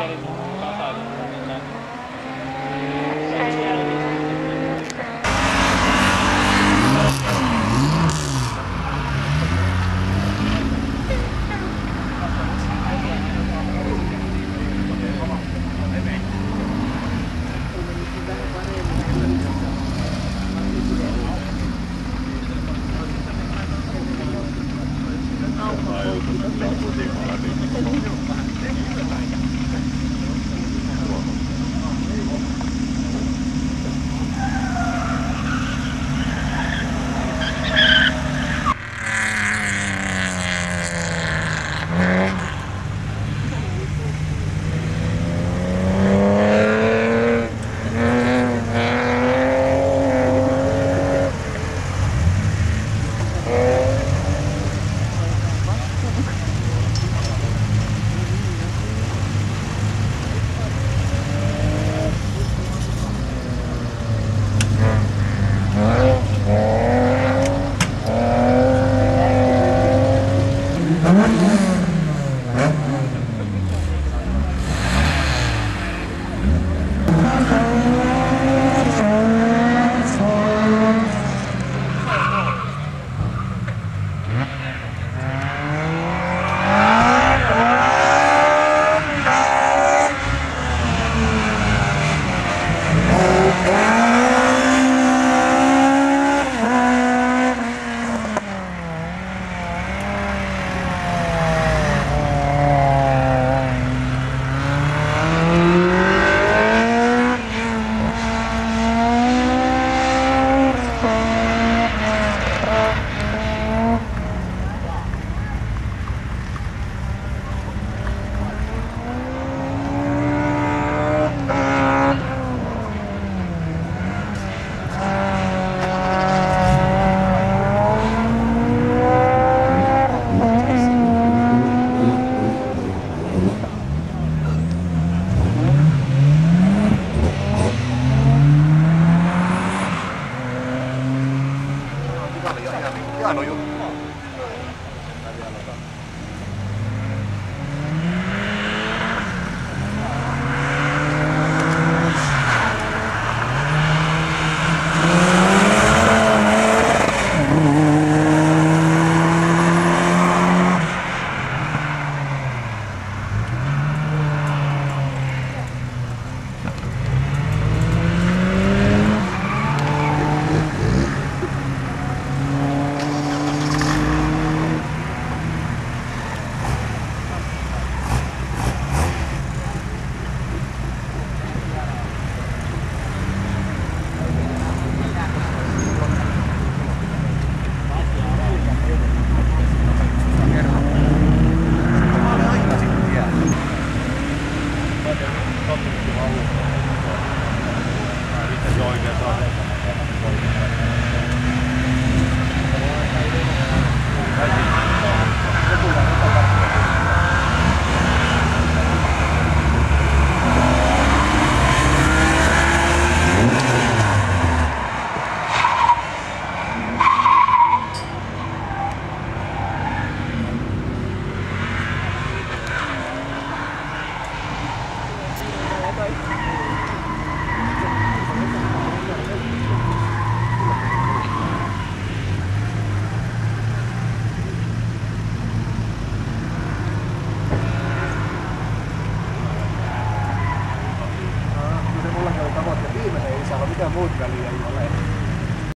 get it.